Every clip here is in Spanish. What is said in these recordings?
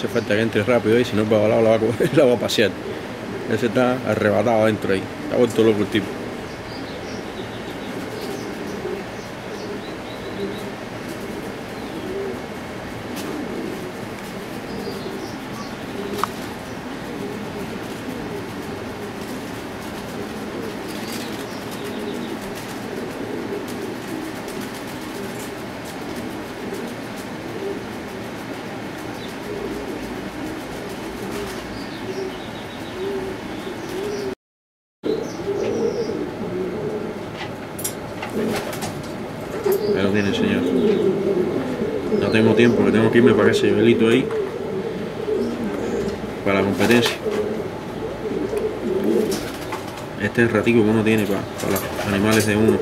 Hace falta que entre rápido ahí, si no el la va a coger, la va a pasear. Ese está arrebatado adentro ahí. Está vuelto loco el tipo. Lo señor. No tengo tiempo, que tengo que irme para ese velito ahí. Para la competencia. Este es el ratico que uno tiene para, para los animales de uno.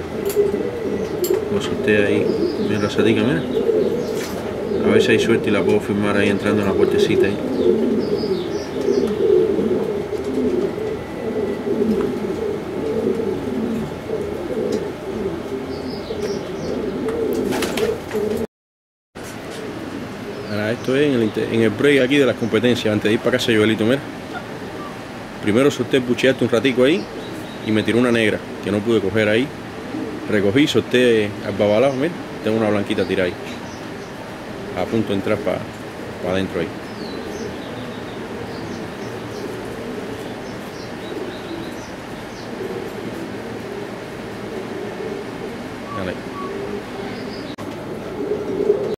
Lo solté ahí. Mira la satica, mira. A ver si hay suerte y la puedo filmar ahí entrando en la puertecita ahí. Ahora esto es en el, break aquí de las competencias, antes de ir para casa Joelito, mira. Primero solté buchearte un ratico ahí y me tiró una negra que no pude coger ahí. Recogí, solté al babalajo, mira, tengo una blanquita tirada ahí. A punto de entrar para pa adentro ahí. Dale.